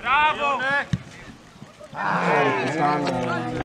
Bravo! Ah,